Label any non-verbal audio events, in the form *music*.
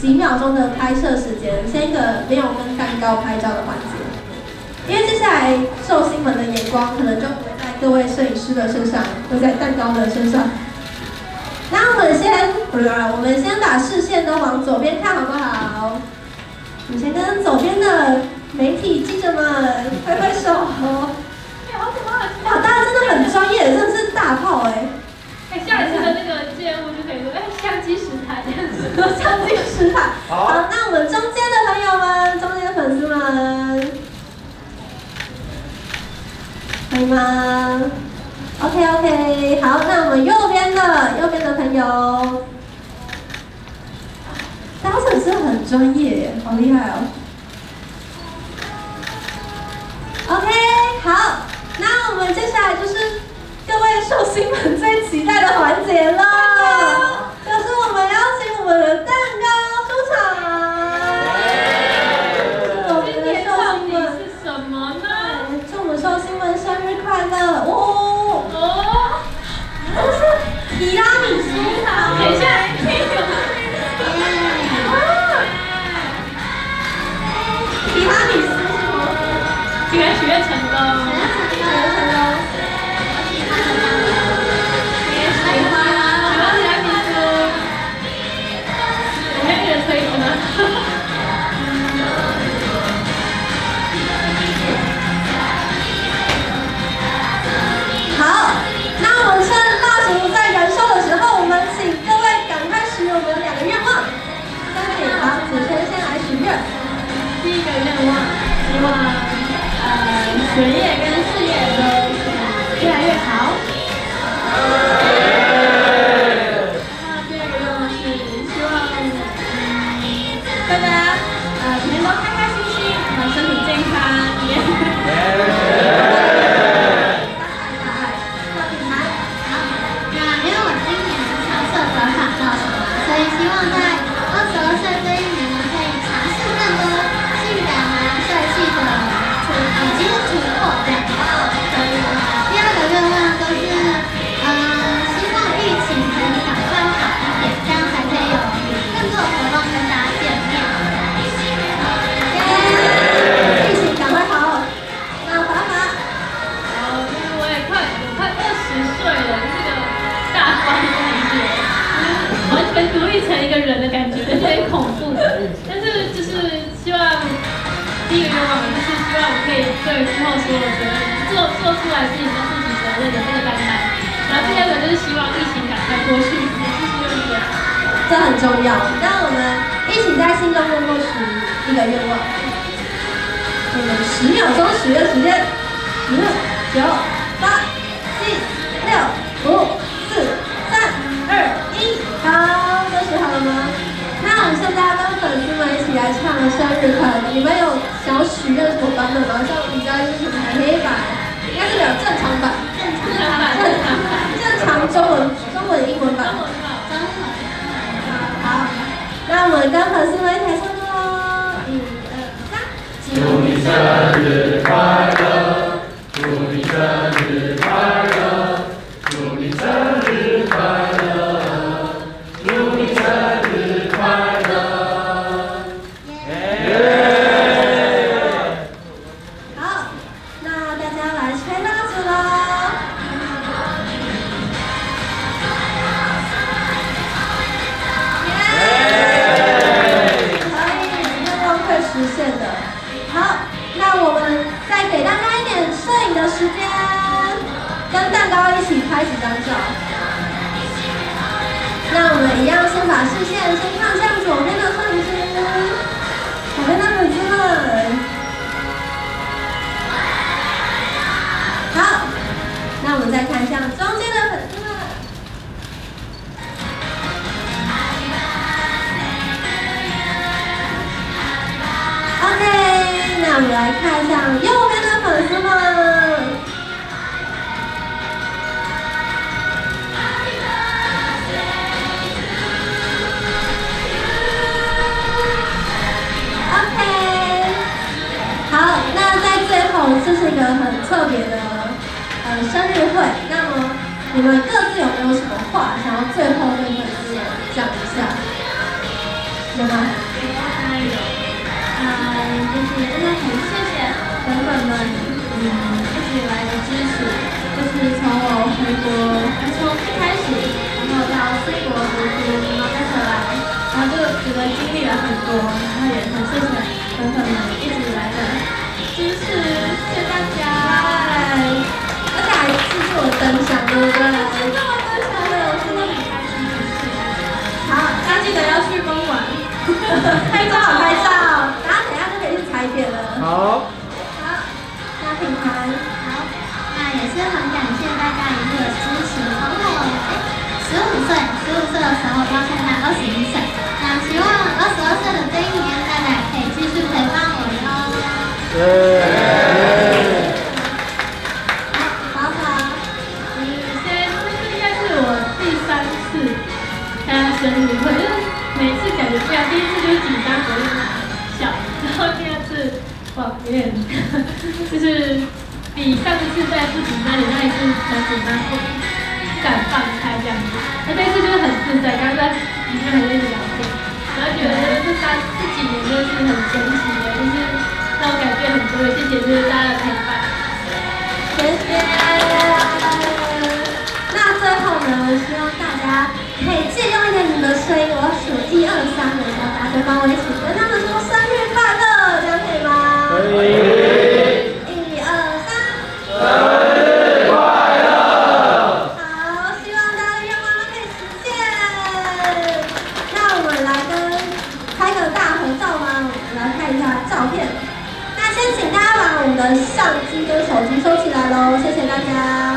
几秒钟的拍摄时间，先一个没有跟蛋糕拍照的环节。因为接下来寿星们的眼光可能就不会在各位摄影师的身上，会在蛋糕的身上。那我们先，我们先把视线都往左边看，好不好？我们先跟左边的媒体记者们挥挥手。哎，好可怕！哇，大家真的很专业，真的是大炮哎！哎，下一次的那个借物就可以说，哎，相机十台这样子，好，那我们中间的朋友们，中间的粉丝们，可以吗？OK OK，好，那我们右边的右边的朋友，大家真的是很专业耶，好厉害哦。OK，好，提拉米苏。许愿许愿成功！学业跟事业都越来越好。那第二个愿望是希望大家呃每天都开开心心，然后身体健康，也。那因为我今年是超社短跑造成嘛，所以希望在第一个愿望就是希望我可以对之后所有的责任做做出来自己的负起责任的这个担当。然后第二个就是希望疫情赶快过去，也是希望这样。这很重要。让我们一起在心中默默许一个愿望。我们十秒钟许愿时间，十、九、八、七、六、五、唱生日快乐。你们有想许愿什么版本吗？像比较就是黑白，应该是有正常版，正常版，正常版，正常中文中文英文版。好，那我们跟粉丝们一起来唱喽！一二三，祝你生日跟蛋糕一起拍几张照。那我们一样先把视线先看向左边的摄影师，左边的粉丝们。好，那我们再看向中间的粉丝们。OK，那我们来看向右边的粉丝们。这是一个很特别的呃生日会。那么你们各自有没有什么话想要最后跟粉丝们讲一下？有吗？当然有，啊，就是真的很谢谢粉粉们，嗯，一直以来的支持，就是从我回国，从一开始，然后到出国读书，然后再回来，然后就觉得经历了很多，然后也很谢谢粉粉们一直好好，嗯，现在这应该是我第三次参加生日会，就是每次感觉不一样。第一次就是紧张，有点小，然后第二次哇有点 *laughs* 就是比上一次再不紧张，你那一次很紧张，不敢放开这样子。那这一次就是很自在，刚刚在里面还在聊天，然后觉得这三这几年真的是很神奇，改变很多，也谢谢大家的陪伴。谢谢。那最后呢，希望大家可以借用一下你们的声音，我数一二三的时候，大家帮我一起跟他们说生日快乐，这样可以吗？可以。一二三。生日快乐！好，希望大家的愿望都可以实现。那我们来跟拍个大合照吗？我们来看一下照片。先请大家把我们的相机跟手机收起来喽，谢谢大家。